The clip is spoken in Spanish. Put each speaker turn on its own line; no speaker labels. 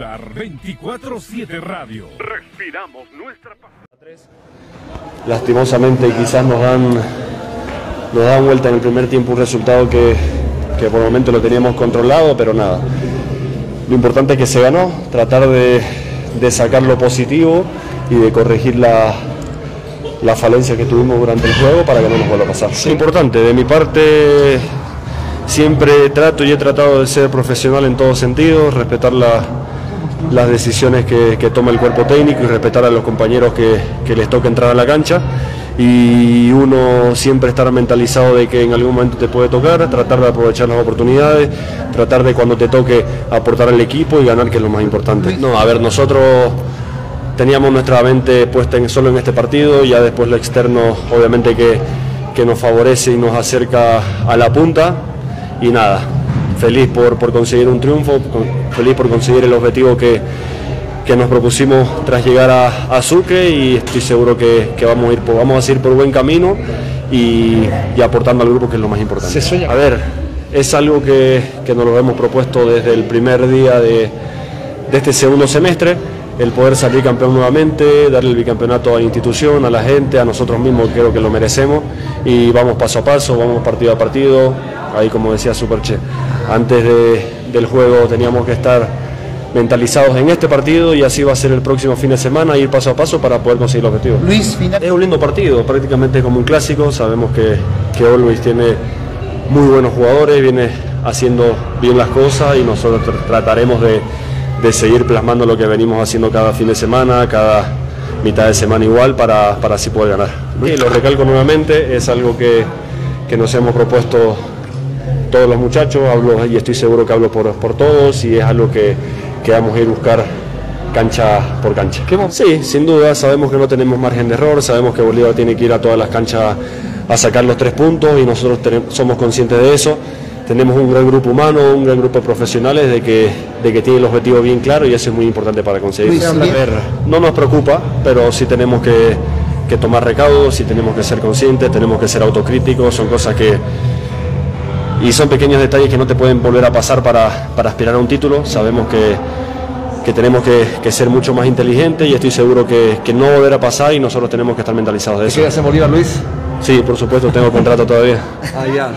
Bolívar 24-7 Radio. Respiramos nuestra paz.
Lastimosamente quizás nos dan, nos dan vuelta en el primer tiempo un resultado que, que por el momento lo teníamos controlado, pero nada. Lo importante es que se ganó, tratar de, de sacar lo positivo y de corregir la, la falencia que tuvimos durante el juego para que no nos vuelva a pasar. Es importante, de mi parte siempre trato y he tratado de ser profesional en todos sentidos, respetar la- las decisiones que, toma el cuerpo técnico y respetar a los compañeros que, les toca entrar a la cancha. Y uno siempre estar mentalizado de que en algún momento te puede tocar, tratar de aprovechar las oportunidades, tratar de cuando te toque aportar al equipo y ganar, que es lo más importante. No, a ver, nosotros teníamos nuestra mente puesta en, solo en este partido, ya después lo externo obviamente que nos favorece y nos acerca a la punta y nada, feliz por, por conseguir un triunfo, feliz por conseguir el objetivo que, que nos propusimos tras llegar a, a Sucre y estoy seguro que, que vamos, a ir por, vamos a ir por buen camino y, y aportando al grupo que es lo más importante. A ver, es algo que, que nos lo hemos propuesto desde el primer día de, de este segundo semestre, el poder salir campeón nuevamente, darle el bicampeonato a la institución, a la gente, a nosotros mismos, creo que lo merecemos y vamos paso a paso, vamos partido a partido, ahí como decía Superche, antes de- del juego teníamos que estar mentalizados en este partido y así va a ser el próximo fin de semana, ir paso a paso para poder conseguir el objetivo.
Luis, final.
Es un lindo partido, prácticamente como un clásico. Sabemos que, que Always tiene muy buenos jugadores, viene haciendo bien las cosas y nosotros tr- trataremos de, de seguir plasmando lo que venimos haciendo cada fin de semana, cada mitad de semana igual, para, para así poder ganar. Y lo recalco nuevamente, es algo que, que nos hemos propuesto todos los muchachos, hablo y estoy seguro que hablo por, por todos y es algo que, que vamos a ir a buscar cancha por cancha. Sí, sin duda, sabemos que no tenemos margen de error, sabemos que Bolívar tiene que ir a todas las canchas a sacar los tres puntos y nosotros somos conscientes de eso. Tenemos un gran grupo humano, un gran grupo de profesionales de que, de que tiene el objetivo bien claro y eso es muy importante para conseguirlo. No nos preocupa, pero sí tenemos que, que tomar recaudos, sí tenemos que ser conscientes, tenemos que ser autocríticos, son cosas que, y son pequeños detalles que no te pueden volver a pasar para, para aspirar a un título. Sabemos que, que tenemos que, que ser mucho más inteligentes y estoy seguro que, que no volverá a pasar y nosotros tenemos que estar mentalizados de
¿Te
eso.
quedas en Bolívar, Luis?
Sí, por supuesto, tengo contrato todavía.
Ah, ya.